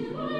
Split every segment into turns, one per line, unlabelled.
Thank you.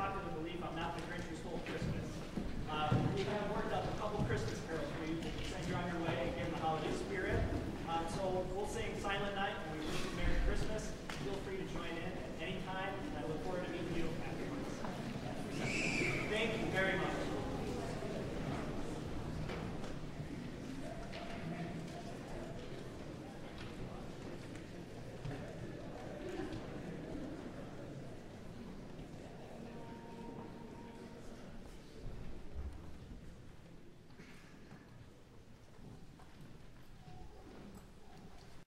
popular belief I'm not the Grinch who stole Christmas. Uh, we have worked up a couple Christmas carols for you to send you on your way and give the holiday spirit. Uh, so we'll sing Silent Night.